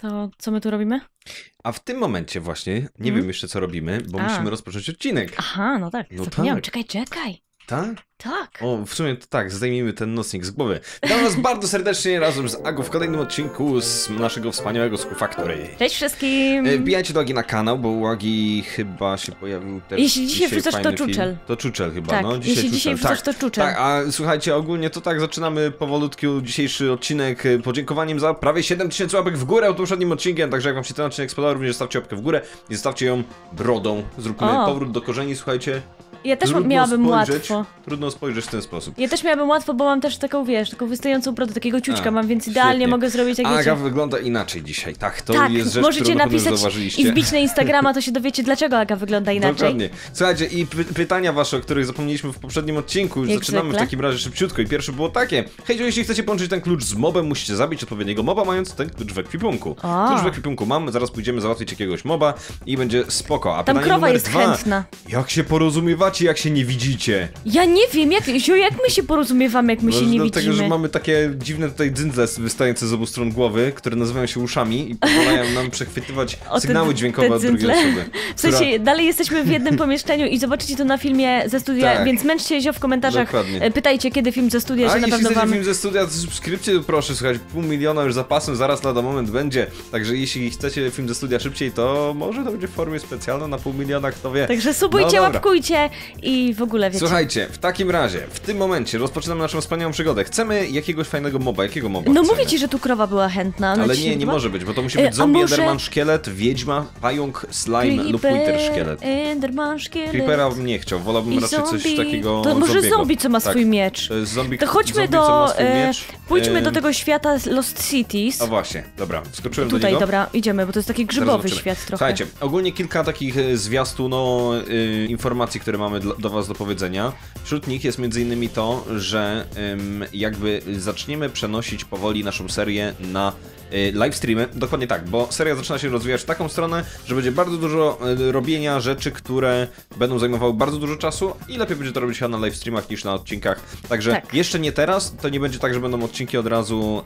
To co my tu robimy? A w tym momencie właśnie, nie Mhm. wiem jeszcze co robimy, bo A. musimy rozpocząć odcinek. Aha, no tak. No Zapomniałam. tak. Czekaj, czekaj. Tak? Tak. O, w sumie to tak, zdejmijmy ten nosnik z głowy. Witam was bardzo serdecznie razem z Agu w kolejnym odcinku z naszego wspaniałego School Factory. Cześć wszystkim. E, Wbijajcie do Agi na kanał, bo u Agi chyba się pojawił też Jeśli dzisiaj wrzucasz, to fajny film. czuczel. To czuczel chyba, tak, no. jeśli dzisiaj czuczel, wrzucasz, to czuczę. Tak, a słuchajcie, ogólnie to tak, zaczynamy powolutku dzisiejszy odcinek e, podziękowaniem za prawie 7000 łapek w górę od poprzednim odcinkiem, także jak wam się ten odcinek spodobał, również zostawcie łapkę w górę i zostawcie ją brodą. Zróbmy O. powrót do korzeni, słuchajcie. Ja też Trudno miałabym spojrzeć, łatwo. Trudno spojrzeć w ten sposób. Ja też miałabym łatwo, bo mam też taką, wiesz, taką wystającą brodę, takiego ciuczka A, mam, więc idealnie świetnie. mogę zrobić jak Aga wiecie. wygląda inaczej dzisiaj, tak, to tak, jest rzecz, możecie napisać i wbić na Instagrama, to się dowiecie, dlaczego Aga wygląda inaczej. Dokładnie. Słuchajcie, i py pytania wasze, o których zapomnieliśmy w poprzednim odcinku, już Jak zaczynamy zwykle. w takim razie szybciutko. I pierwsze było takie. Hej, jeśli chcecie połączyć ten klucz z mobem, musicie zabić odpowiedniego moba, mając ten klucz w ekwipunku. A. Klucz w ekwipunku mam, zaraz pójdziemy załatwić jakiegoś moba i będzie spoko. A Tam pytanie krowa jest dwa. chętna. Jak się porozumiewacie, jak się nie widzicie? Ja nie wiem, jak, Ziu, jak my się porozumiewamy, jak my się Może nie dlatego, widzimy. że mamy takie dziwne tutaj dzyndzle wystające z obu stron głowy, które nazywają się uszami i pozwalają nam przechwytywać O, te- sygnały te dźwiękowe od drugiej osoby. W sensie, dalej jesteśmy w jednym pomieszczeniu i zobaczycie to na filmie ze studia, Tak. więc męczcie się w komentarzach. Dokładnie. E, Pytajcie, kiedy film ze studia A się na pewno wam... film ze studia, to subskrypcję proszę, słuchać, pół miliona już zapasem, zaraz lada moment będzie. Także jeśli chcecie film ze studia szybciej, to może to będzie w formie specjalna na pół miliona, kto wie. Także subujcie, No łapkujcie i w ogóle wiecie. Słuchajcie, w takim razie, w tym momencie rozpoczynamy naszą wspaniałą przygodę. Chcemy jakiegoś fajnego moba, jakiego moba No chcemy? mówię ci, że tu krowa była chętna. ona Ale nie, nie może być, bo to musi E, być a zombie, może- enderman, szkielet, wiedźma, pająk, slime lub wither szkielet. Enderman, szkielet. Creepera bym nie chciał, wolałbym i raczej coś takiego To może zombiego. zombie, co ma Tak. swój miecz. Zombie, To chodźmy zombie, do... E, pójdźmy do tego świata Lost Cities. O właśnie, dobra, skoczyłem do Tutaj, dobra, idziemy, bo to jest taki grzybowy świat trochę. Słuchajcie, ogólnie kilka takich e, zwiastuno y, informacji, które mamy do was do powiedzenia. Wśród nich jest między innymi to, że jakby zaczniemy przenosić powoli naszą serię na y, live streamy. Dokładnie tak, bo seria zaczyna się rozwijać w taką stronę, że będzie bardzo dużo y, robienia rzeczy, które będą zajmowały bardzo dużo czasu i lepiej będzie to robić chyba na live streamach niż na odcinkach. Także Tak. jeszcze nie teraz, to nie będzie tak, że będą odcinki od razu,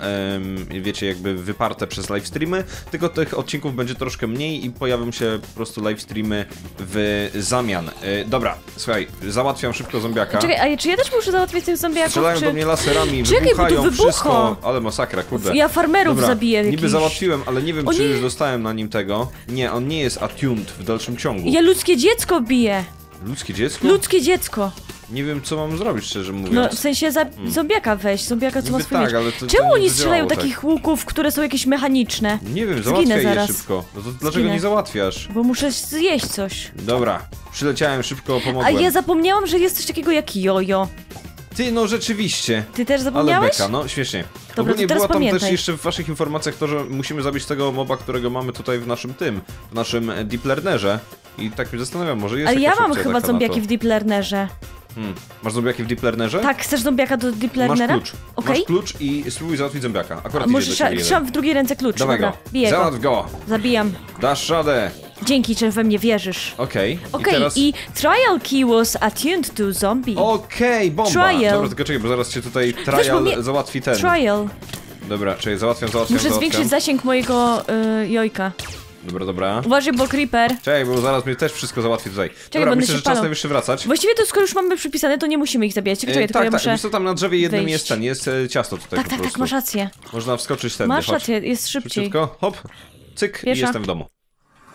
wiecie, jakby wyparte przez live streamy, tylko tych odcinków będzie troszkę mniej i pojawią się po prostu live streamy w zamian. E, dobra, słuchaj, załatwiam szybko zombiaka. Czekaj, a czy ja też muszę załatwić tych zombiaków, Strzelają czy... do mnie laserami, Czekaj, bo wybuchają wybucha. wszystko, ale masakra, kurde. Ja farmerów Dobra, zabiję niby jakichś. załatwiłem, ale nie wiem, O czy nie. już dostałem na nim tego. Nie, on nie jest attuned w dalszym ciągu. Ja ludzkie dziecko biję. Ludzkie dziecko? Ludzkie dziecko. Nie wiem, co mam zrobić, szczerze mówiąc. No, w sensie za... zombiaka weź, zombiaka co ma Niby swój tak, ale to- to Czemu nie oni strzelają zadziałało takich łuków, które są jakieś mechaniczne? Nie wiem, Zginę załatwiaj je zaraz. szybko. No to dlaczego Zginę. nie załatwiasz? Bo muszę zjeść coś. Dobra, przyleciałem szybko, A pomogłem. ja zapomniałam, że jest coś takiego jak jojo. Ty, no rzeczywiście. Ty też Ale zapomniałeś? beka, no śmiesznie. to Ogólnie była tam pamiętaj. też jeszcze w waszych informacjach to, że musimy zabić tego moba, którego mamy tutaj w naszym tym, w naszym e, deep learnerze. I tak mnie zastanawiam, może jest Ale ja mam chyba zombiaki to. w Deep Learnerze. Hmm. Masz zombiaki w deep learnerze? Tak, chcesz zombiaka do Deep Masz Learnera? klucz. Okej. Masz klucz i spróbuj załatwić zombiaka. A Akurat może ciebie jeden. trzymam w drugiej ręce klucz. Dawaj Dobra, go. biję. Załatw go. Zabijam. Dasz radę. Dzięki, że we mnie wierzysz. Okej. Okej, I teraz... i trial key was attuned to zombie. Okej, bomba! Trial. Dobra, tylko czekaj, bo zaraz cię tutaj trial mnie- załatwi ten. Trial. Dobra, czekaj, załatwiam, załatwiam, Muszę załatwiam. zwiększyć zasięg mojego y, jojka. Dobra, dobra. Uważaj, bo creeper. Czekaj, bo zaraz mnie też wszystko załatwi tutaj. Dobra, będę myślę, że czas najwyższy wracać. Właściwie to skoro już mamy przypisane, to nie musimy ich zabijać. Tylko E, czekaj, tylko tak, ja tak, muszę... wiesz co, tam na drzewie jednym wejść. jest ten, jest e, ciasto tutaj Tak, tak, tak, masz rację. Można wskoczyć tędy, Masz chodź. rację, jest szybciej. Szybciutko, hop, cyk i Pierwsza. jestem w domu.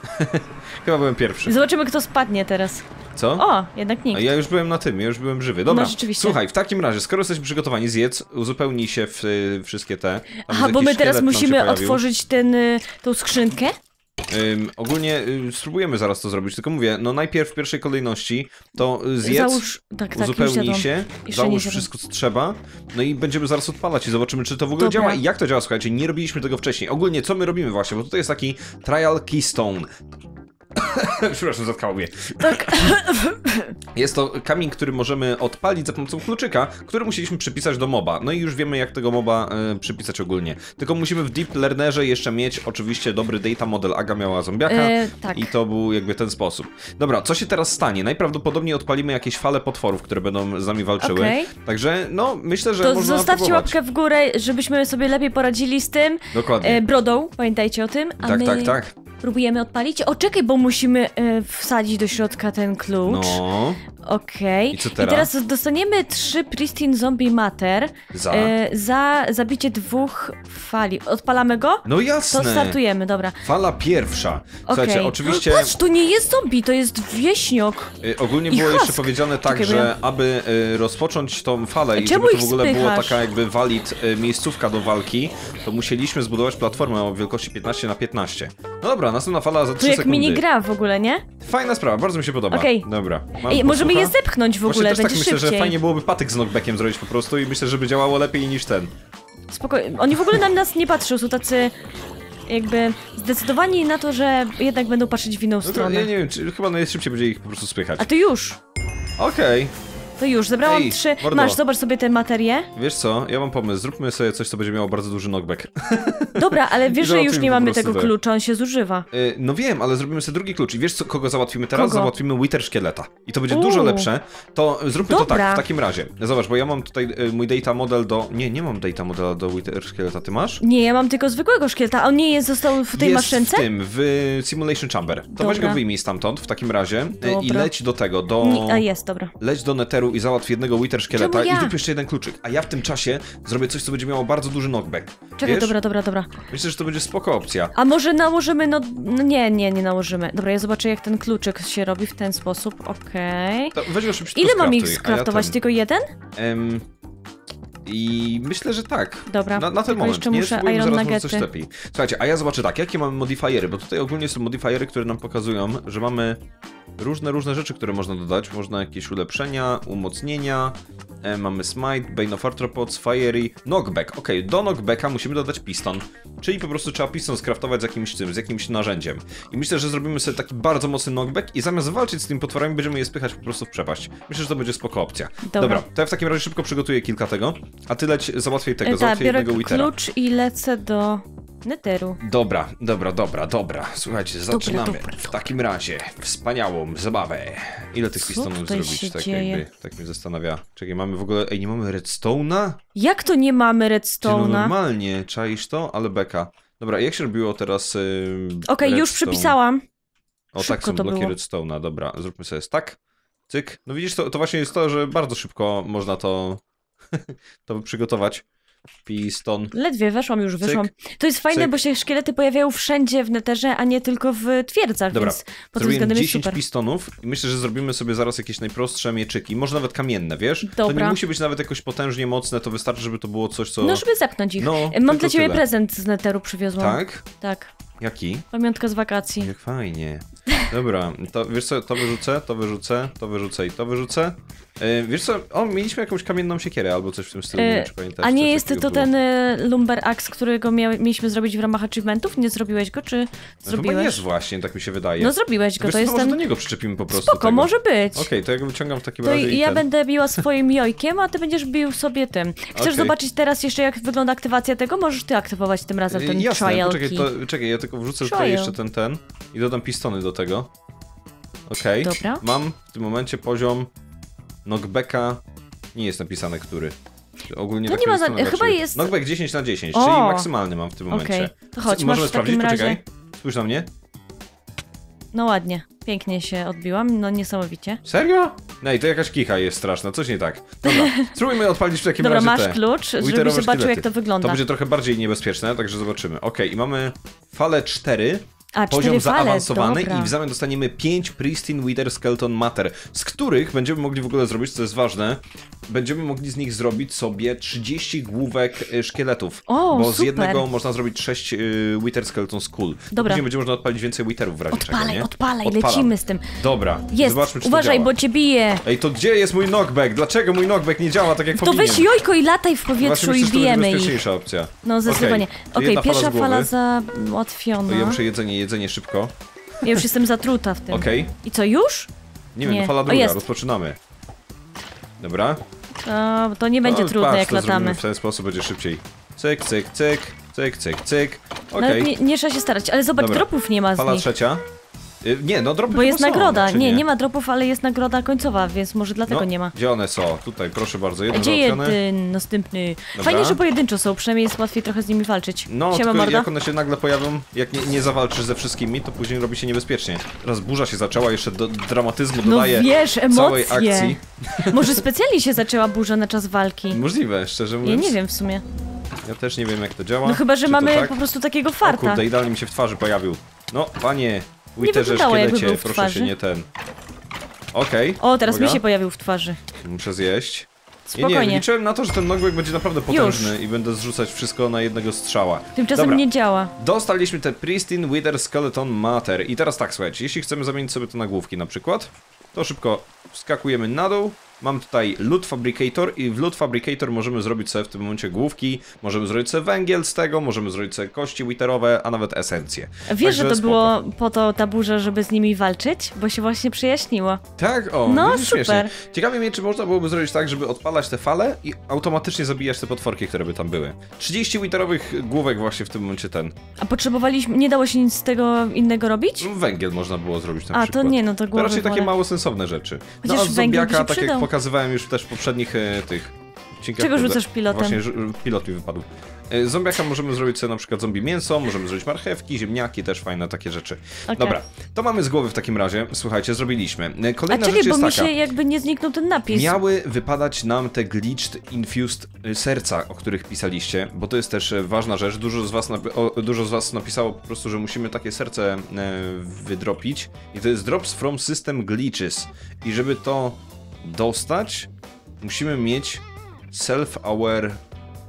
Chyba byłem pierwszy. Zobaczymy, kto spadnie teraz. Co? O, jednak A nikt. ja już byłem na tym, ja już byłem żywy. Dobra, No, rzeczywiście. słuchaj, w takim razie, skoro jesteśmy przygotowani, zjedz, uzupełnij się w y, wszystkie te. Tam Aha, jest bo my jakiś teraz szkielet nam się musimy pojawił. otworzyć ten, y, tą skrzynkę. Ym, ogólnie y, spróbujemy zaraz to zrobić, tylko mówię, no najpierw w pierwszej kolejności to y, zjedz, Załóż... Tak, tak, uzupełnij się, załóż wszystko co trzeba, no i będziemy zaraz odpalać i zobaczymy czy to w ogóle Dobra. działa i jak to działa, słuchajcie, nie robiliśmy tego wcześniej. Ogólnie co my robimy właśnie, bo tutaj jest taki trial keystone. Przepraszam, zatkało mnie. Tak. Jest to kamień, który możemy odpalić za pomocą kluczyka, który musieliśmy przypisać do moba. No i już wiemy, jak tego moba e, przypisać ogólnie. Tylko musimy w Deep Learnerze jeszcze mieć oczywiście dobry data model. Aga miała zombiaka E, tak. i to był jakby ten sposób. Dobra, co się teraz stanie? Najprawdopodobniej odpalimy jakieś fale potworów, które będą z nami walczyły. Okej. Także, no, myślę, że To można zostawcie próbować. łapkę w górę, żebyśmy sobie lepiej poradzili z tym. Dokładnie. E, brodą, pamiętajcie o tym. A tak, my tak, tak. Próbujemy odpalić. O, czekaj, bo musimy e, wsadzić do środka ten klucz. No, Okej. I co teraz? teraz dostaniemy trzy Pristine Zombie Matter za. e, za zabicie dwóch fali. Odpalamy go? No To jasne. startujemy, dobra. Fala pierwsza. Słuchajcie, Okej. oczywiście... Patrz, to nie jest zombie, to jest wieśniok. Y, Ogólnie I było jeszcze husk. powiedziane tak, Czekaj, bo że aby y, rozpocząć tą falę i Czemu żeby to ich w ogóle było spychasz? taka jakby valid y, miejscówka do walki, to musieliśmy zbudować platformę o wielkości 15 na 15. No dobra, następna fala za 3 To jak sekundy. minigra w ogóle, nie? Fajna sprawa, bardzo mi się podoba. Okej. Dobra. Mam Ej, możemy je zepchnąć w Właśnie ogóle, też tak będzie myślę, że szybciej. fajnie byłoby patyk z knockbackiem zrobić po prostu i myślę, że by działało lepiej niż ten. Spokojnie. Oni w ogóle na nas nie patrzą, są tacy jakby zdecydowani na to, że jednak będą patrzeć w inną No stronę. ja nie wiem, czy chyba najszybciej będzie ich po prostu spychać. A to już. Okej. To już, zebrałam Ej, trzy. mordo. Masz, zobacz sobie te materie. Wiesz co, ja mam pomysł, zróbmy sobie coś, co będzie miało bardzo duży knockback. Dobra, ale wiesz, że już załatwimy nie po mamy prostu tego te. klucza, on się zużywa. Y, No wiem, ale zrobimy sobie drugi klucz. I wiesz, co, kogo załatwimy teraz? Kogo? Załatwimy Wither Szkieleta. I to będzie Uuu. dużo lepsze. To zróbmy to Dobra. tak, w takim razie. Zobacz, bo ja mam tutaj y, mój data model do... Nie, nie mam data modela do Wither Szkieleta. Ty masz? Nie, ja mam tylko zwykłego szkieleta. a On nie jest, został w tej Jest maszynce? w tym, w Simulation Chamber. To weź Dobra. go wyjmij stamtąd w takim razie y, i Dobra. leć do tego, do... Nie, a jest, dobra. Leć do Netheru i załatw jednego Wither Szkieleta ja? i zrób jeszcze jeden kluczyk. A ja w tym czasie zrobię coś, co będzie miało bardzo duży knockback. Czekaj, Wiesz? dobra, dobra, dobra. Myślę, że to będzie spoko opcja. A może nałożymy, no, no nie, nie, nie nałożymy. Dobra, ja zobaczę jak ten kluczyk się robi w ten sposób, okej. To weź go szybciutko Ile mam ich skraftować? ten- Tylko jeden? Em, I myślę, że tak. Dobra, Na, na ten moment. jeszcze nie muszę spróbujmy Iron może coś Nuggety. lepiej. Słuchajcie, a ja zobaczę tak, jakie mamy modifiery, bo tutaj ogólnie są modifiery, które nam pokazują, że mamy różne, różne rzeczy, które można dodać. Można jakieś ulepszenia, umocnienia, e, mamy smite, bane of arthropods, fiery, knockback. Okej, do knockbacka musimy dodać piston, czyli po prostu trzeba piston skraftować z jakimś tym, z jakimś narzędziem. I myślę, że zrobimy sobie taki bardzo mocny knockback i zamiast walczyć z tymi potworami, będziemy je spychać po prostu w przepaść. Myślę, że to będzie spoko opcja. Dobra. to ja w takim razie szybko przygotuję kilka tego, a ty leć, załatwiaj tego, E, Tak, załatwiaj jednego Withera. klucz i lecę do Netheru. Dobra, dobra, dobra, dobra. Słuchajcie, zaczynamy. dobra, W takim razie wspaniałą zabawę. Ile tych pistonów zrobić? tak dzieje? jakby, tak mnie zastanawia. Czekaj, mamy w ogóle, ej, nie mamy redstone'a? Jak to nie mamy no redstone'a? normalnie, czaisz to? Ale beka. Dobra, jak się robiło teraz yy, Okej, już redstone? przypisałam. O, tak Szybko są to bloki było. redstone'a, dobra, zróbmy sobie tak. Cyk. No widzisz, to, to właśnie jest to, że bardzo szybko można to, to przygotować. Piston. Ledwie weszłam, już Cyk, wyszłam. To jest fajne, cyk. bo się szkielety pojawiają wszędzie w neterze, a nie tylko w twierdzach, Dobra, więc pod tym Zrobiłem jest 10 super. pistonów i myślę, że zrobimy sobie zaraz jakieś najprostsze mieczyki, może nawet kamienne, wiesz? To nie Dobra. musi być nawet jakoś potężnie mocne, to wystarczy, żeby to było coś, co... No, żeby zepnąć ich. No, Mam dla ciebie tyle. prezent z neteru przywiozłam. Tak? Tak. Jaki? Pamiątka z wakacji. Jak fajnie. Dobra, to wiesz co, to wyrzucę, to wyrzucę, to wyrzucę i to wyrzucę. Yy, wiesz co, o, mieliśmy jakąś kamienną siekierę albo coś w tym stylu, nie E, czy pamiętasz. A nie jest to ten y, Lumber Axe, którego mia mieliśmy zrobić w ramach achievementów? Nie zrobiłeś go, czy No, zrobiłeś? jest właśnie, tak mi się wydaje. No zrobiłeś go, wiesz to jest może ten... do niego przyczepimy po prostu Spoko, tego. może być. Okej, to ja go wyciągam w takim To razie i ja ten. będę biła swoim jojkiem, a ty będziesz bił sobie tym. Chcesz Okej. zobaczyć teraz jeszcze jak wygląda aktywacja tego? Możesz ty aktywować tym razem ten Jasne, trial to, czekaj, ja tylko wrzucę tutaj Trial. jeszcze ten, ten i dodam pistony do tego. Okej. Dobra. Mam w tym momencie poziom knockbacka, nie jest napisane który. Ogólnie To tak nie ma za- chyba razie. jest- Knockback 10 na 10, O! czyli maksymalny mam w tym momencie. Okej, to chodź, Możemy sprawdzić, takim poczekaj. razie... Spójrz na mnie. No ładnie, pięknie się odbiłam, no niesamowicie. Serio? No i to jakaś kicha jest straszna, coś nie tak. Dobra, spróbujmy odpalić w takim Dobra, razie masz te. klucz, żebyś zobaczył jak to wygląda. To będzie trochę bardziej niebezpieczne, także zobaczymy. Okej, i mamy falę 4, A, poziom zaawansowany dobra. i w zamian dostaniemy 5 Pristine Wither Skeleton Matter, z których będziemy mogli w ogóle zrobić, co jest ważne, będziemy mogli z nich zrobić sobie 30 główek y, szkieletów. O, bo z super. jednego można zrobić 6 y, Wither Skeleton Skull. Dobra. Później będzie można odpalić więcej Witherów w razie Odpalaj, czego, nie? odpalaj, Odpalam. lecimy z tym. Dobra, Jest, zobaczmy czy uważaj, to bo cię bije. Ej, to gdzie jest mój knockback? Dlaczego mój knockback nie działa tak jak To powinien? weź jojko i lataj w Właśnie powietrzu myślę, i że to będzie bijemy ich. bezpieczniejsza opcja. No zdecydowanie. Okej, jedna fala pierwsza z fala To załatwiona. ja muszę jedzenie, jedzenie szybko. Ja już jestem zatruta w tym. Okej. I co, już? Nie wiem, Nie. no fala O, druga, jest. rozpoczynamy. Dobra. O, to nie będzie No, trudne, patrz, jak latamy. w ten sposób będzie szybciej. Cyk, cyk, cyk, cyk, cyk, cyk. Nawet Okej, nie, nie trzeba się starać, ale zobacz, Dobra. dropów nie ma z fala nich. trzecia. Y, Nie, no dropy Bo jest są, nagroda. czy Nie, nie ma dropów, ale jest nagroda końcowa, więc może dlatego no, nie ma. Gdzie one są? Tutaj, proszę bardzo, jeden gdzie jeden następny? Dobra. Fajnie, że pojedynczo są, przynajmniej jest łatwiej trochę z nimi walczyć. No, Siema, tylko jak one się nagle pojawią, jak nie, nie zawalczysz ze wszystkimi, to później robi się niebezpiecznie. Teraz burza się zaczęła, jeszcze do dramatyzmu No dodaje wiesz, całej emocje. akcji. Może specjalnie się zaczęła burza na czas walki. Możliwe, szczerze Ja mówiąc. nie wiem w sumie. Ja też nie wiem jak to działa. No chyba, że Czy mamy tak? po prostu takiego O farta. kurde, idealnie mi się w twarzy pojawił. No, panie, Witterze, wyglądało, jakby szkielecie, był w proszę twarzy. się nie ten. Okej. O, teraz uwaga. mi się pojawił w twarzy. Muszę zjeść. Ja nie, Spokojnie. liczyłem na to, że ten nogłek będzie naprawdę potężny i będę zrzucać wszystko na jednego strzała. Tymczasem Dobra. nie działa. Dostaliśmy te Pristine Wither Skeleton Matter. I teraz tak, słuchajcie, jeśli chcemy zamienić sobie to na główki na przykład, to szybko wskakujemy na dół. Mam tutaj Loot Fabricator i w Loot Fabricator możemy zrobić sobie w tym momencie główki, możemy zrobić sobie węgiel z tego, możemy zrobić sobie kości witerowe, a nawet esencje. Wiesz, że Także to spoko. było po to ta burza, żeby z nimi walczyć? Bo się właśnie przyjaśniło. Tak, o, No, super. śmiesznie. Ciekawie mnie, czy można byłoby zrobić tak, żeby odpalać te fale i automatycznie zabijać te potworki, które by tam były. 30 witerowych główek właśnie w tym momencie ten. A potrzebowaliśmy, nie dało się nic z tego innego robić? No, Węgiel można było zrobić na A, przykład. to nie, no to To głowy raczej takie wolę. mało sensowne rzeczy. No Chociaż a węgiel by zombiaka, tak jak. Pokazywałem już też w poprzednich e, tych odcinkach. Czego rzucasz pilotem? Właśnie pilot mi wypadł. E, zombiaka możemy zrobić sobie na przykład zombie mięso, możemy zrobić marchewki, ziemniaki, też fajne takie rzeczy. Okej. Dobra, to mamy z głowy w takim razie. Słuchajcie, zrobiliśmy. E, A Kolejna czekaj, rzecz bo mi taka. się jakby nie zniknął ten napis. Miały wypadać nam te glitched infused y, serca, o których pisaliście, bo to jest też e, ważna rzecz. Dużo z was, o, dużo z was napisało po prostu, że musimy takie serce e, wydropić. I to jest drops from system glitches. I żeby to dostać, musimy mieć self-aware,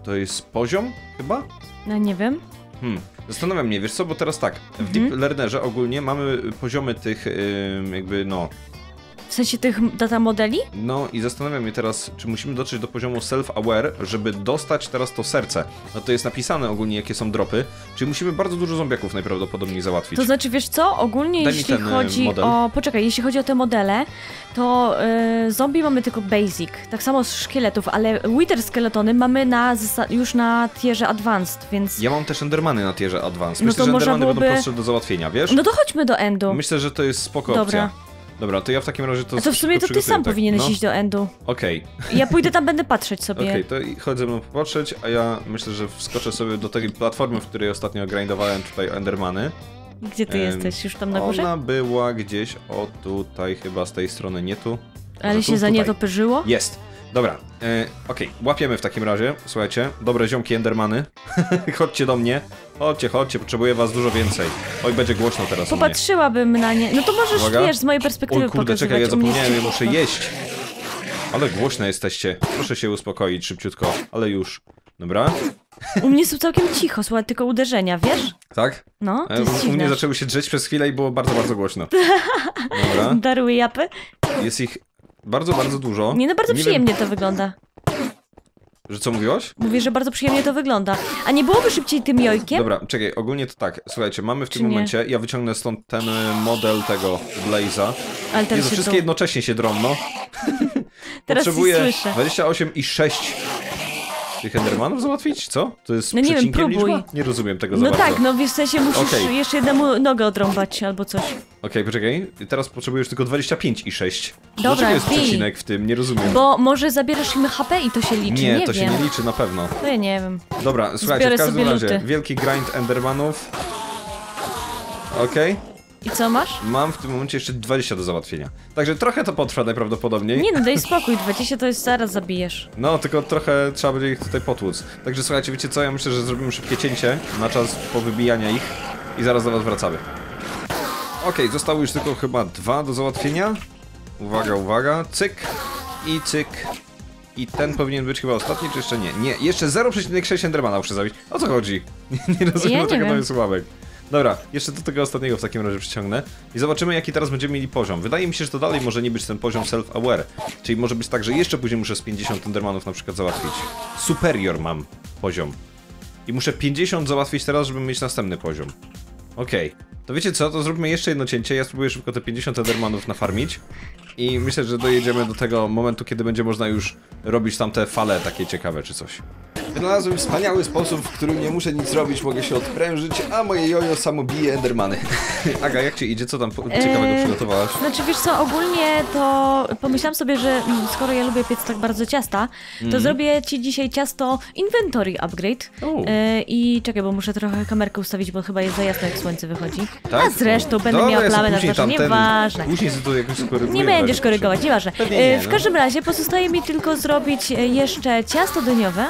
to jest poziom chyba? No nie wiem. Hmm. Zastanawiam mnie, wiesz co, bo teraz tak, w Mhm. Deep Learnerze ogólnie mamy poziomy tych jakby no W sensie tych data modeli? No i zastanawiam mnie teraz, czy musimy dotrzeć do poziomu self-aware, żeby dostać teraz to serce. No to jest napisane ogólnie, jakie są dropy, czyli musimy bardzo dużo zombiaków najprawdopodobniej załatwić. To znaczy, wiesz co, ogólnie Daj jeśli e, chodzi model. o... Poczekaj, jeśli chodzi o te modele, to y, zombie mamy tylko basic, tak samo z szkieletów, ale wither skeletony mamy na, już na tierze advanced, więc... Ja mam też Endermany na tierze Advance. No Myślę, to że Endermany będą byłoby- prostsze do załatwienia, wiesz? No to chodźmy do endu. Myślę, że to jest spoko Dobra. opcja. Dobra, to ja w takim razie to A to w sumie to ty sam tak? powinieneś no? iść do endu. Okej, Ja pójdę tam, będę patrzeć sobie. okej, to i chodź ze mną popatrzeć, a ja myślę, że wskoczę sobie do tej platformy, w której ostatnio grindowałem tutaj Endermany. Gdzie ty Em, jesteś? Już tam na górze? Ona była gdzieś o tutaj, chyba z tej strony, nie tu. Ale Może się tu, za nie tutaj. to pyrzyło? Jest. Dobra, e, okej, łapiemy w takim razie, słuchajcie, dobre ziomki Endermany, chodźcie do mnie, chodźcie, chodźcie, potrzebuję was dużo więcej. Oj, będzie głośno teraz. Popatrzyłabym na nie. No to możesz, Uwaga. wiesz, z mojej perspektywy Oj, kurde, czekaj, ja zapomniałem, ja muszę jeść. Ale głośne jesteście, proszę się uspokoić szybciutko, ale już. Dobra, U mnie są całkiem cicho, słuchaj, tylko uderzenia, wiesz? tak? No, to E, jest u, u mnie zaczęły się drzeć przez chwilę i było bardzo, bardzo głośno. Dobra, Darły japy? jest ich bardzo, bardzo dużo. Nie no, bardzo nie przyjemnie wiem... to wygląda. Że co mówiłaś? Mówię, że bardzo przyjemnie to wygląda. A nie byłoby szybciej tym jojkiem? Dobra, czekaj, ogólnie to tak. Słuchajcie, mamy w Czy tym nie? momencie, ja wyciągnę stąd ten y, model tego Blaze'a. Ale teraz Jezu, wszystkie jednocześnie no. się dromno. teraz Potrzebuję 28 i 6 tych Endermanów załatwić? Co? To jest No nie wiem, próbuj. liczba? Nie rozumiem tego No za bardzo. tak, no wiesz, w sensie musisz Okej. jeszcze jednemu nogę odrąbać albo coś. Okej, poczekaj, teraz potrzebujesz tylko 25 i 6. Dobra, Dlaczego jest przecinek w tym? Nie rozumiem. Bo może zabierasz im HP i to się liczy, nie, nie, to wiem. się nie liczy na pewno. To ja nie wiem. Dobra, słuchajcie, Zbiorę w każdym razie, luty. wielki grind Endermanów. Okej, I co masz? mam w tym momencie jeszcze 20 do załatwienia. Także trochę to potrwa najprawdopodobniej. Nie no, daj spokój, 20 to jest zaraz zabijesz. No, tylko trochę trzeba będzie ich tutaj potłuc. Także słuchajcie, wiecie co, ja myślę, że zrobimy szybkie cięcie na czas powybijania ich i zaraz do was wracamy. Okej, zostało już tylko chyba dwa do załatwienia. Uwaga, uwaga, cyk i cyk. I ten powinien być chyba ostatni, czy jeszcze nie? Nie, jeszcze 0,6 Endermana muszę zabić. O co chodzi? Nie, nie rozumiem, Ja nie dlaczego to jest słabek. Dobra, jeszcze do tego ostatniego w takim razie przyciągnę i zobaczymy jaki teraz będziemy mieli poziom. Wydaje mi się, że to dalej może nie być ten poziom self-aware, czyli może być tak, że jeszcze później muszę z 50 Endermanów na przykład załatwić. Superior mam poziom. I muszę 50 załatwić teraz, żeby mieć następny poziom. Okej, To wiecie co, to zróbmy jeszcze jedno cięcie, ja spróbuję szybko te 50 Endermanów nafarmić i myślę, że dojedziemy do tego momentu, kiedy będzie można już robić tam te fale takie ciekawe czy coś. Wynalazłem wspaniały sposób, w którym nie muszę nic robić, mogę się odprężyć, a moje jojo samo bije Endermany. Aga, jak ci idzie? Co tam ciekawego Eee, przygotowałaś? Znaczy wiesz co, ogólnie to pomyślałam sobie, że mm, skoro ja lubię piec tak bardzo ciasta, to Mhm. zrobię ci dzisiaj ciasto inventory upgrade. O. E, I czekaj, bo muszę trochę kamerkę ustawić, bo chyba jest za jasno jak słońce wychodzi. Tak? A zresztą będę Dobra, miała plamę na twarzy, nieważne. Później sobie to jakoś skoryguję. Nie będziesz weź, korygować, nieważne. Pewnie E, nie, w no. każdym razie pozostaje mi tylko zrobić e, jeszcze ciasto dyniowe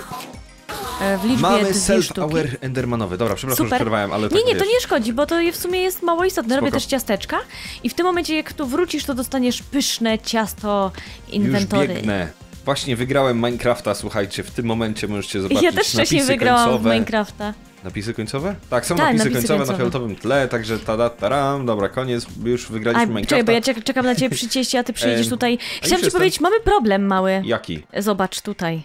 e, w liczbie Mamy self-aware Endermanowe. Dobra, przepraszam, że Super. przerwałem, ale tak Nie, nie, to wiesz. nie szkodzi, bo to w sumie jest mało istotne. Robię Spoko. też ciasteczka i w tym momencie, jak tu wrócisz, to dostaniesz pyszne ciasto Już inwentory. biegnę. Właśnie wygrałem Minecrafta, słuchajcie, w tym momencie możecie zobaczyć Ja też wcześniej wygrałam końcowe. Minecrafta. Napisy końcowe? Tak, są Tak, napisy, napisy końcowe, na końcowe. fioletowym tle, także tada, taram, dobra, koniec, już wygraliśmy Minecrafta. czekaj, bo ja czek- czekam na ciebie przy cieście, a ty przyjedziesz tutaj. już Chciałam ci powiedzieć, mamy problem mały. Jaki? Zobacz tutaj.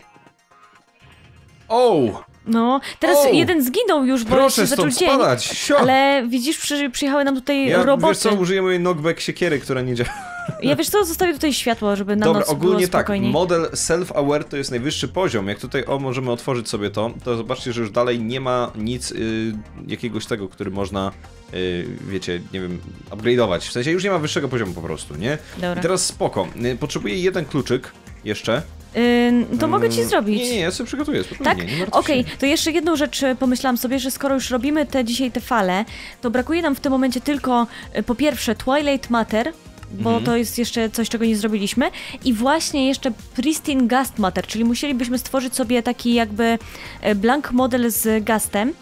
O! No, teraz O! jeden zginął już, bo się Proszę zaczął stąd dzień. spadać! Sio! Ale widzisz, przy, przyjechały nam tutaj ja, roboty. wiesz co, użyję mojej knockback siekiery, która nie działa. Ja wiesz co, zostawię tutaj światło, żeby na Dobra, noc ogólnie było tak, spokojniej. model self-aware to jest najwyższy poziom. Jak tutaj o, możemy otworzyć sobie to, to zobaczcie, że już dalej nie ma nic y, jakiegoś tego, który można, y, wiecie, nie wiem, upgrade'ować. W sensie już nie ma wyższego poziomu po prostu, nie? Dobra. I teraz spoko. Y, potrzebuję jeden kluczyk jeszcze. Ym, to mogę ci Mm, zrobić. Nie, nie, ja sobie przygotuję, Tak? Okej, się. to jeszcze jedną rzecz e, pomyślałam sobie, że skoro już robimy te dzisiaj te fale, to brakuje nam w tym momencie tylko e, po pierwsze Twilight Matter, bo Mhm. to jest jeszcze coś, czego nie zrobiliśmy, i właśnie jeszcze Pristine Gast Matter, czyli musielibyśmy stworzyć sobie taki jakby e, blank model z gastem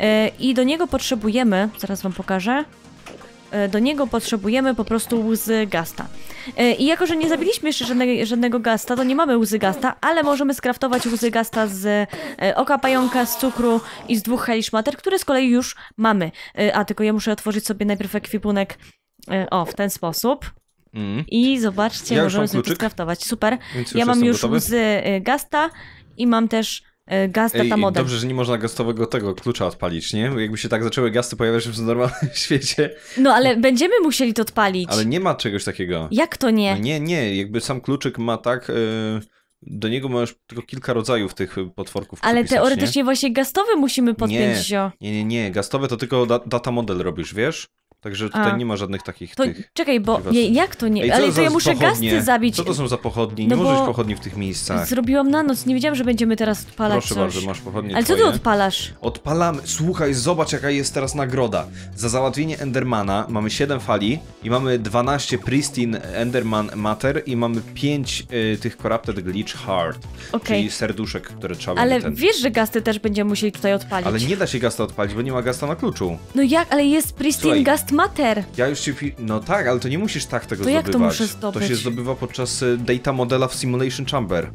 e, i do niego potrzebujemy, zaraz wam pokażę, E, do niego potrzebujemy po prostu łzy gasta. I jako, że nie zabiliśmy jeszcze żadnego, żadnego gasta, to nie mamy łzy gasta, ale możemy skraftować łzy gasta z oka pająka, z cukru i z dwóch hellish mater, które z kolei już mamy. A, tylko ja muszę otworzyć sobie najpierw ekwipunek o, w ten sposób. Mm. I zobaczcie, Ja możemy sobie skraftować. Super. Ja mam już gotowy. łzy e, gasta i mam też gaz Ej, data model. dobrze, że nie można gastowego tego klucza odpalić, nie? Jakby się tak zaczęły gasty pojawiać w normalnym świecie, No ale będziemy musieli to odpalić. ale nie ma czegoś takiego. Jak to nie? No nie, nie, jakby sam kluczyk ma tak. Yy, do niego masz tylko kilka rodzajów tych y, potworków. Ale teoretycznie właśnie gastowy musimy podpiąć Nie. Nie, nie, nie. Gastowe to tylko da data model robisz, wiesz? Także tutaj A. nie ma żadnych takich To tych. czekaj, bo nie, jak to nie? Ej, co Ale to ja muszę pochodnie? gasty zabić. Co to są za pochodnie? No Nie możesz bo- pochodni w tych miejscach. Zrobiłam na noc, nie wiedziałam, że będziemy teraz odpalać Proszę coś. bardzo, masz pochodnie Ale co twoje. ty odpalasz? Odpalamy. Słuchaj, zobacz jaka jest teraz nagroda. Za załatwienie Endermana mamy 7 fali i mamy 12 Pristine Enderman Matter i mamy 5 y, tych Corrupted Glitch Heart, Okej. czyli serduszek, które trzeba Ale ten... wiesz, że gasty też będziemy musieli tutaj odpalić. Ale nie da się gasta odpalić, bo nie ma gasta na kluczu. No jak? Ale jest Pristine Słuchaj. Matter. Ja już ci... No tak, ale to nie musisz tak tego To jak to zdobywać. muszę zdobyć? To się zdobywa podczas y, data modela w Simulation Chamber.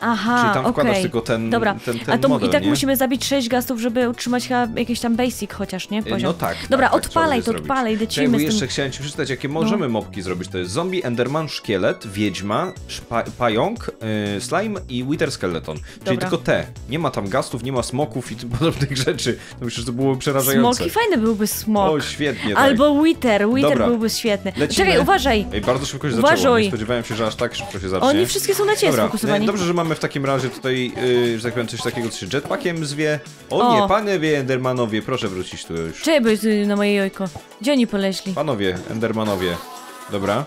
Aha, Czyli tam wkładasz okej. tylko ten, Dobra, ten, ten a to model, i tak nie? musimy zabić 6 gastów, żeby utrzymać chyba jakiś tam basic chociaż, nie? Y, Poziom. No tak. Dobra, tak, tak, odpalaj będzie to, odpalaj, lecimy bo z tym. No. jeszcze chciałem ci przeczytać, jakie możemy mobki zrobić. To jest zombie, enderman, szkielet, wiedźma, szpa- pająk, yy, slime i wither skeleton. Czyli Dobra. tylko te. Nie ma tam gastów, nie ma smoków i tym podobnych rzeczy. To myślę, że to byłoby przerażające. Smoki, fajny byłby smok. O, świetnie, tak. Albo Wither, Wither Dobra. byłby świetny. Lecimy. Czekaj, uważaj. Ej, bardzo szybko się zaczęło. Uważaj. Nie spodziewałem się, że aż tak szybko się zacznie. Oni wszystkie są na ciebie sfokusowani. Dobrze, że mamy w takim razie tutaj, yy, że tak powiem, coś takiego, co się jetpackiem zwie. O, O. nie, panowie Endermanowie, proszę wrócić tu już. Czekaj, bo jest y, na moje jojko. Gdzie oni poleźli? Panowie Endermanowie. Dobra,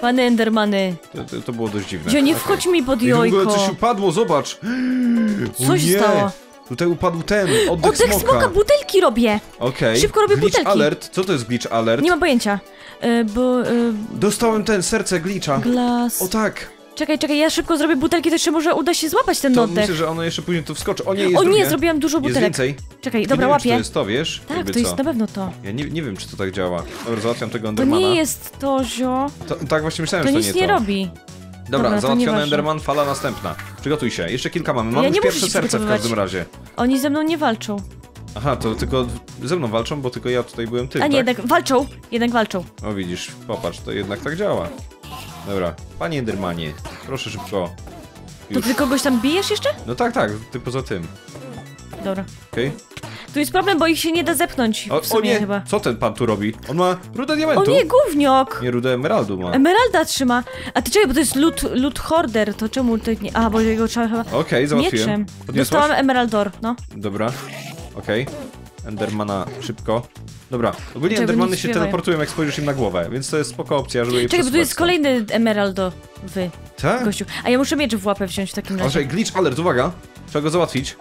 Pany Endermany. to, to, to było dość dziwne. Gdzie nie Okej. wchodź mi pod Ej, w ogóle jojko. coś upadło, zobacz! O Co się nie! stało? Tutaj upadł ten, oddech, Oddech smoka. smoka, butelki robię. Okej. Szybko robię glitch butelki. alert, co to jest glitch alert? Nie mam pojęcia. Y, bo... Y, Dostałem ten, serce glitcha. glass... O tak! Czekaj, czekaj, ja szybko zrobię butelki, to jeszcze może uda się złapać ten To oddech. myślę, że ono jeszcze później tu wskoczy. O nie, jest O nie, drugie. zrobiłam dużo Jest butelek. więcej. Czekaj, Tylko dobra, nie wiem, czy łapię. to jest to, wiesz? Tak, Jakby to jest co? na pewno to. Ja nie, nie wiem, czy to tak działa. Dobra, załatwiam tego To Endermana. nie jest to, zio. To, tak właśnie myślałem, To że nic to nie, nie to. robi. Dobra, Dobra, to załatwiony nieważne. Enderman, fala następna. Przygotuj się, jeszcze kilka mamy. Ja Mamy nie już muszę pierwsze się serce w przygotowywać. każdym razie. Oni ze mną nie walczą. Aha, to tylko ze mną walczą, bo tylko ja tutaj byłem ty, A nie, tak? jednak walczą. Jednak walczą. O widzisz, popatrz, to jednak tak działa. Dobra, panie Endermanie, proszę szybko. To Już. ty kogoś tam bijesz jeszcze? No tak, tak, ty poza tym. Dobra. Okej? Tu jest problem, bo ich się nie da zepchnąć O, w o sumie nie, chyba. co ten pan tu robi? On ma rudę O diamentu. nie, gówniok! Nie, rudę emeraldu ma. Emeralda trzyma. A ty czekaj, bo to jest loot, loot hoarder, to czemu ty nie... A, bo jego trzeba chyba... Okej, załatwiłem. Mieczem. Podniosłaś? Dostałam emeraldor, no. Dobra, okej. Endermana szybko. Dobra, ogólnie Czego Endermany się teleportują jak spojrzysz im na głowę, więc to jest spoko opcja, żeby je Czekaj, bo tu jest przesuwać kolejny emeraldowy. Tak? gościu. A ja muszę miecz w łapę wziąć w takim razie. czekaj, glitch alert, uwaga! Trzeba go załatwić.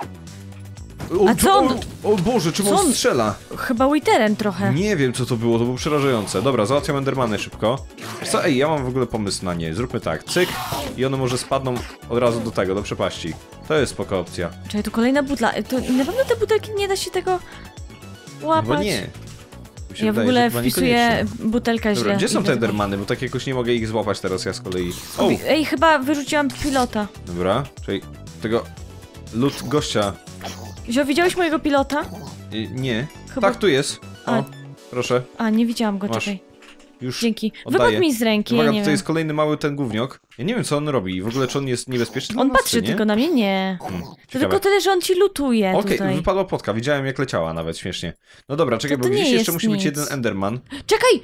O, A co on- O, o Boże, czym on on- strzela? Chyba Witeren trochę. Nie wiem co to było, to było przerażające. Dobra, załatwiam Endermany szybko. Co, ej, ja mam w ogóle pomysł na nie. Zróbmy tak, cyk i one może spadną od razu do tego, do przepaści. To jest spoko opcja. Czekaj, tu kolejna butla. To na pewno te butelki nie da się tego łapać. Chyba nie. Ja w wydaje, ogóle że chyba wpisuję butelkę źle. Dobra, gdzie są i te Endermany? Bo tak jakoś nie mogę ich złapać teraz ja z kolei. O, Ej, chyba wyrzuciłam pilota. dobra, czyli tego lud gościa. Zio, widziałeś mojego pilota? Y, nie. Chyba- Tak, tu jest. O, A. proszę. A, nie widziałam go, Masz. czekaj. Już Dzięki. oddaję. Wypadł mi z ręki, Uwaga, ja tutaj wiem. jest kolejny mały ten gówniok. Ja nie wiem, co on robi. W ogóle, czy on jest niebezpieczny On nas, patrzy nie? tylko na mnie? Nie. Hmm, tylko tyle, że on ci lutuje Okej, tutaj. wypadła płotka. Widziałem, jak leciała nawet, śmiesznie. No dobra, czekaj, To bo gdzieś jeszcze musi być nic. jeden Enderman. Czekaj!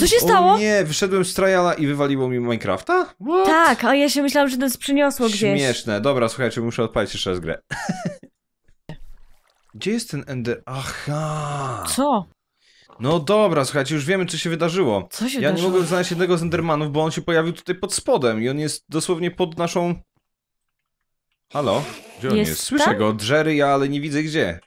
Co się O stało? nie, wyszedłem z triala i wywaliło mi Minecrafta? What? Tak, a ja się myślałam, że nas przyniosło gdzieś. Śmieszne. Dobra, słuchajcie, muszę odpalić jeszcze raz grę. Gdzie jest ten Ender... Aha! Co? No dobra, słuchajcie, już wiemy, co się wydarzyło. Co się Ja nie wydarzyło? mogłem znaleźć jednego z Endermanów, bo on się pojawił tutaj pod spodem i on jest dosłownie pod naszą... Halo? Gdzie on Jest jest? Słyszę tam? go, drzery ja, ale nie widzę gdzie.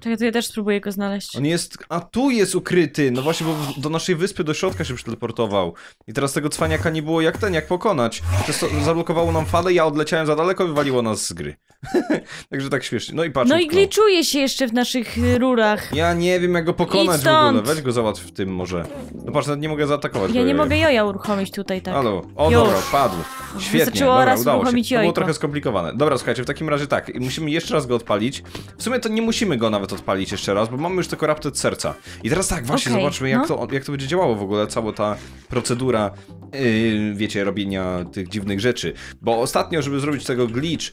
Czekaj, to ja też spróbuję go znaleźć. On jest... A tu jest ukryty! No właśnie, bo w- do naszej wyspy, do środka się przeteleportował. I teraz tego cwaniaka nie było jak ten, jak pokonać. To zablokowało nam falę, ja odleciałem za daleko, wywaliło nas z gry. Także tak śmiesznie. No i patrz. No i gliczuje się jeszcze w naszych y, rurach. Ja nie wiem jak go pokonać Idź w ogóle. stąd. Weź go załatw w tym może. No patrz, nawet nie mogę zaatakować Ja nie mogę joja uruchomić tutaj tak. Halo. O Już. dobra, padł. Świetnie, Wystarczyło dobra, raz udało się. uruchomić To było trochę skomplikowane. Dobra, słuchajcie, w takim razie tak, musimy jeszcze raz go odpalić. W sumie to nie musimy go nawet odpalić jeszcze raz, bo mamy już tylko raptet serca. I teraz tak, właśnie Okej, zobaczmy jak, no. to, jak to będzie działało w ogóle, cała ta procedura, yy, wiecie, robienia tych dziwnych rzeczy. Bo ostatnio, żeby zrobić tego glitch,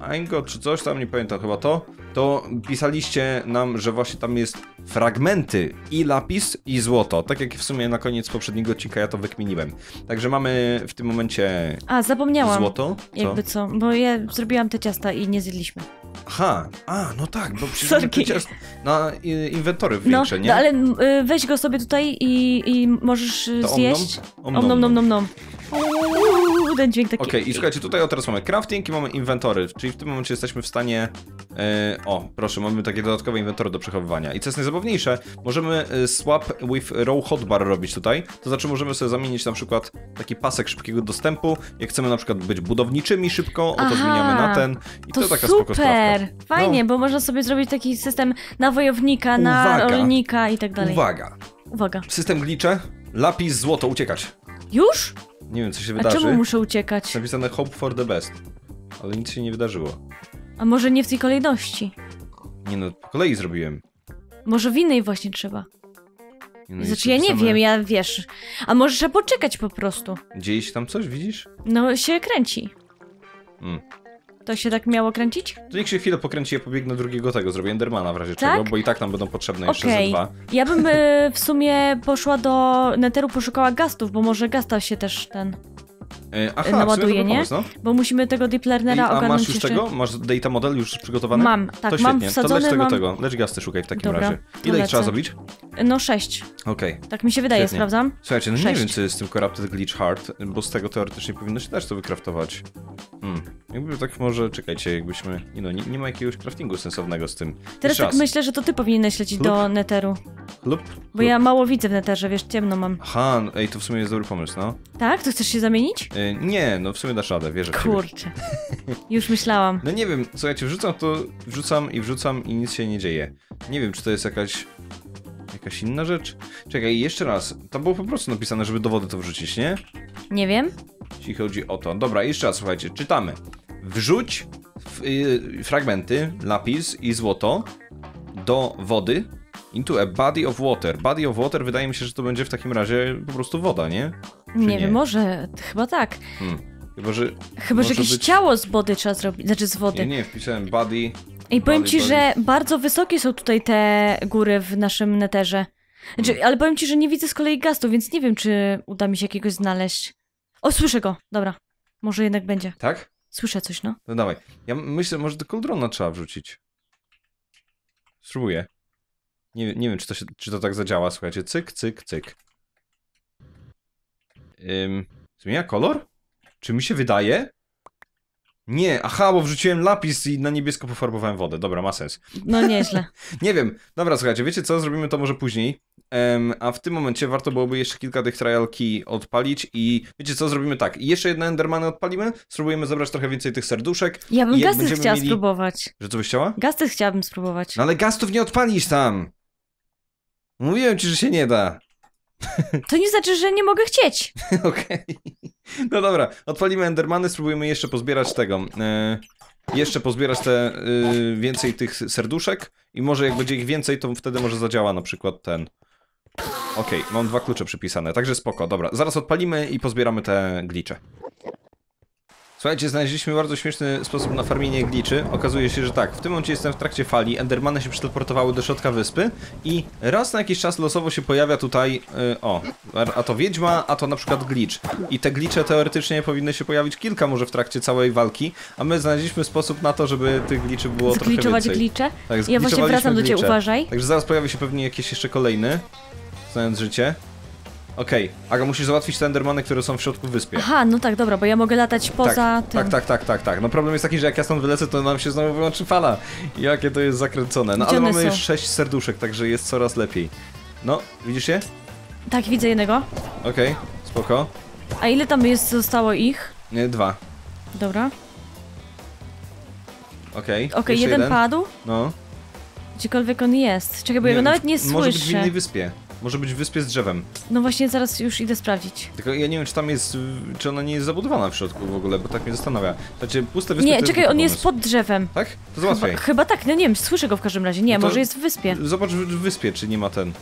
Aingo czy coś tam, nie pamiętam chyba to, to pisaliście nam, że właśnie tam jest fragmenty i lapis i złoto. Tak jak w sumie na koniec poprzedniego odcinka ja to wykminiłem. Także mamy w tym momencie A, zapomniałam. złoto. Co? Jakby co, bo ja zrobiłam te ciasta i nie zjedliśmy. Aha, a, no tak, bo przecież na inwentory No, większe, nie? no ale y, weź go sobie tutaj i, i możesz y, To om zjeść. nom? Om nom nom nom Uuu, ten dźwięk taki. Okej, i słuchajcie, tutaj o teraz mamy crafting i mamy inwentory, czyli w tym momencie jesteśmy w stanie... E, o, proszę, mamy takie dodatkowe inwentory do przechowywania. I co jest najzabawniejsze, możemy e, swap with row hotbar robić tutaj, to znaczy możemy sobie zamienić na przykład taki pasek szybkiego dostępu, jak chcemy na przykład być budowniczymi szybko, Aha, zmieniamy na ten i to, To taka sprawka. super! Fajnie, bo można sobie zrobić taki system na wojownika, na Uwaga. rolnika i tak dalej. Uwaga, Uwaga. system glicze, lapis, złoto, uciekać. Już? Nie wiem, co się A wydarzy. czemu muszę uciekać? Jest napisane hope for the best, ale nic się nie wydarzyło. A może nie w tej kolejności? Nie no, po kolei zrobiłem. Może w innej właśnie trzeba. Nie no, jest Znaczy ja nie napisane- wiem, ja wiesz. A może trzeba poczekać po prostu. Dzieje się tam coś, widzisz? No się kręci. Mm. To się tak miało kręcić? To niech się chwilę pokręci, ja pobiegnę drugiego tego, zrobię Endermana w razie Tak? czego, bo i tak nam będą potrzebne jeszcze ze Okej. dwa. Ja bym y, w sumie poszła do Netheru, poszukała gastów, bo może gasta się też ten. E, aha, nie? pomysł, no. Bo musimy tego Deep I, Learnera a ogarnąć masz już jeszcze. tego? Masz data model już przygotowany? Mam, tak, to mam świetnie, to wsadzony, leć tego, mam... tego. Leć gasty szukaj w takim Dobra, razie. Ile ich trzeba zrobić? No sześć. Okej. Tak mi się wydaje, Świetnie. sprawdzam. Słuchajcie, no nie Sześć. wiem, co jest z tym Corrupted Glitch Heart, bo z tego teoretycznie powinno się dać to wykraftować. Hmm. Jakby tak może, czekajcie, jakbyśmy... Nie no, nie, nie ma jakiegoś craftingu sensownego z tym. Teraz Jeszcze tak raz. myślę, że to ty powinieneś lecieć Lub- do Netheru. Lub, Bo ja mało widzę w Netherze, wiesz, ciemno mam. Aha, ej, to w sumie jest dobry pomysł, no. Tak? To chcesz się zamienić? E, nie, no w sumie dasz radę, wierzę. Kurczę. Już myślałam. No nie wiem, słuchajcie, wrzucam to, wrzucam i wrzucam i nic się nie dzieje. Nie wiem, czy to jest jakaś... Jakaś inna rzecz? Czekaj, jeszcze raz. Tam było po prostu napisane, żeby do wody to wrzucić, nie? Nie wiem. Jeśli chodzi o to. Dobra, jeszcze raz, słuchajcie, czytamy. Wrzuć y, fragmenty, lapis i złoto do wody into a body of water. Body of water wydaje mi się, że to będzie w takim razie po prostu woda, nie? Nie, nie? wiem, może. Chyba tak. Hmm. Chyba, że... Chyba, że jakieś być- ciało z wody trzeba zrobić. Znaczy z wody. Nie, nie, wpisałem body Ej, powiem Bali, ci, bali. że bardzo wysokie są tutaj te góry w naszym neterze. Znaczy, Hmm. ale powiem ci, że nie widzę z kolei gastu, więc nie wiem, czy uda mi się jakiegoś znaleźć. O, słyszę go. Dobra. Może jednak będzie. Tak? Słyszę coś, no. No dawaj. Ja myślę, może do koldrona trzeba wrzucić. Spróbuję. Nie, wiem- nie wiem, czy to, się, czy to tak zadziała. Słuchajcie, cyk, cyk, cyk. Ym, zmienia kolor? Czy mi się wydaje? Nie, aha, bo wrzuciłem lapis i na niebiesko pofarbowałem wodę. Dobra, ma sens. No nieźle. Nie wiem. Dobra, słuchajcie, wiecie co? Zrobimy to może później. A w tym momencie warto byłoby jeszcze kilka tych trial key odpalić i wiecie co? Zrobimy tak. Jeszcze jedne endermany odpalimy, spróbujemy zebrać trochę więcej tych serduszek. Ja bym I będziemy chciała mieli- spróbować. Że co byś chciała? Gasty chciałabym spróbować. No ale gastów nie odpalisz tam! Mówiłem ci, że się nie da. To nie znaczy, że nie mogę chcieć. Okej. No dobra, odpalimy endermany, spróbujemy jeszcze pozbierać tego. E, jeszcze pozbierać te e, więcej tych serduszek i może jak będzie ich więcej, to wtedy może zadziała na przykład ten. Okej, mam dwa klucze przypisane, także spoko, dobra. Zaraz odpalimy i pozbieramy te glicze. Słuchajcie, znaleźliśmy bardzo śmieszny sposób na farmienie gliczy. Okazuje się, że tak, w tym momencie jestem w trakcie fali, endermany się przeteleportowały do środka wyspy i raz na jakiś czas losowo się pojawia tutaj, y, o, a- to wiedźma, a to na przykład glitch. I te glicze teoretycznie powinny się pojawić kilka może w trakcie całej walki, a my znaleźliśmy sposób na to, żeby tych gliczy było trochę więcej. glicze. Tak, Ja właśnie wracam do ciebie, uważaj. Także zaraz pojawi się pewnie jakiś jeszcze kolejny, znając życie. Okej, Aga, musisz załatwić te endermany, które są w środku wyspy. Aha, no tak, dobra, bo ja mogę latać poza tak, tym. tak, tak, tak, tak, tak. No problem jest taki, że jak ja stąd wylecę, to nam się znowu wyłączy fala. Jakie to jest zakręcone. No Gdzie ale mamy już sześć serduszek, także jest coraz lepiej. No, widzisz je? Tak, widzę jednego. Okej, spoko. A ile tam jest, zostało ich? Nie, dwa. Dobra. Okej. Okej, Jeszcze jeden, padł. No. Gdziekolwiek on jest. Czekaj, bo nawet nie Może być w słyszę. innej wyspie. Może być w wyspie z drzewem. No właśnie, zaraz już idę sprawdzić. Tylko ja nie wiem, czy tam jest, czy ona nie jest zabudowana w środku w ogóle, bo tak mnie zastanawia. Znaczy, puste wyspy Nie, jest czekaj, głupi on jest pod drzewem. Tak? To załatwiaj. Chyba, chyba tak, no nie wiem, słyszę go w każdym razie. Nie, No może jest w wyspie. Zobacz w wyspie, czy nie ma ten.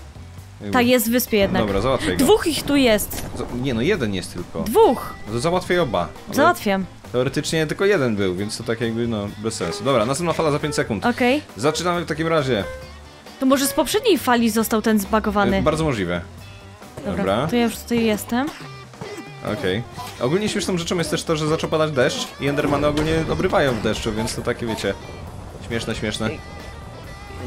Jakby- Tak, jest w wyspie jednak. Dobra, załatwiaj go. Dwóch ich tu jest. Nie no, jeden jest tylko. Dwóch. No to załatwiaj oba. Ale Załatwiam. Teoretycznie tylko jeden był, więc to tak jakby, no, bez sensu. Dobra, następna fala za 5 sekund. Okej. Zaczynamy w takim razie. To może z poprzedniej fali został ten zbagowany. Bardzo możliwe. dobra. To ja już tutaj jestem. Okej. Ogólnie śmieszną rzeczą jest też to, że zaczął padać deszcz i endermany ogólnie obrywają w deszczu, więc to takie, wiecie, śmieszne, śmieszne.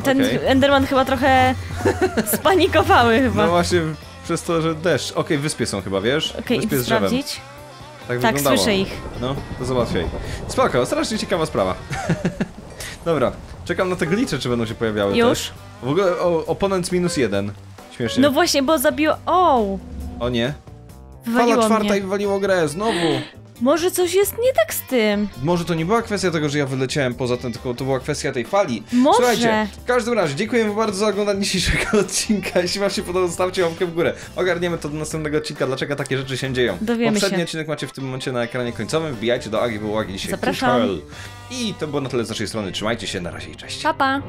Ten Okej. Enderman chyba trochę spanikowały chyba. No właśnie przez to, że deszcz. Okej, w wyspie są chyba, wiesz? Okej, z drzewem. sprawdzić. Tak, Tak, wyglądało. słyszę ich. No, to załatwiaj. Spoko, strasznie ciekawa sprawa. Dobra, czekam na te glicze, czy będą się pojawiały Już? też. W ogóle o, oponent minus jeden. Śmiesznie. No właśnie, bo zabiło... O! O nie. Wywaliło Fala czwarta mnie. i wywaliło grę, znowu. Może coś jest nie tak z tym. Może to nie była kwestia tego, że ja wyleciałem poza ten, tylko to była kwestia tej fali. Może. Słuchajcie, w każdym razie, dziękuję wam bardzo za oglądanie dzisiejszego odcinka. Jeśli wam się podobało, zostawcie łapkę w górę. Ogarniemy to do następnego odcinka, dlaczego takie rzeczy się dzieją. Dowiemy Poprzedni się. odcinek macie w tym momencie na ekranie końcowym. Wbijajcie do Agi, bo u Agi dzisiaj Zapraszam. I to było na tyle z naszej strony. Trzymajcie się, na razie i cześć. Papa!